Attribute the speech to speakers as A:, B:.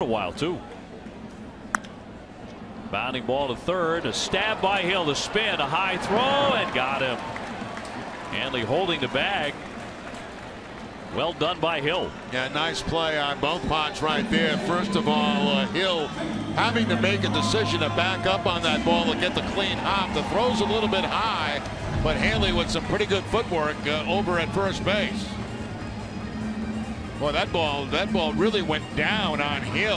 A: a while too. Bounding ball to third, a stab by Hill, the spin, a high throw, and got him. Hanley holding the bag. Well done by Hill.
B: Yeah, nice play on both pots right there. First of all, uh, Hill having to make a decision to back up on that ball and get the clean hop. The throw's a little bit high, but Hanley with some pretty good footwork uh, over at first base. Boy, that ball, that ball really went down on Hill.